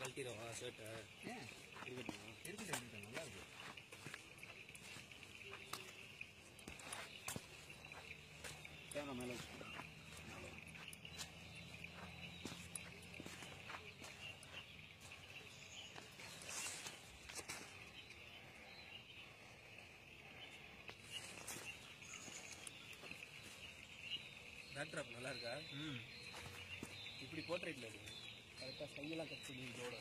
கட்டிடுவா ஷர்ட்டை ஏன்? இருக்கட்டும். இருக்கட்டும் நல்லா இருக்கு. கேமரா மேலே பேக்ட்ராப் நல்லா இருக்கா? ம். இப்படி போர்ட்ரேட்டில் இருக்கு. கரெக்டாக கையெல்லாம் கட் பண்ணி இதோட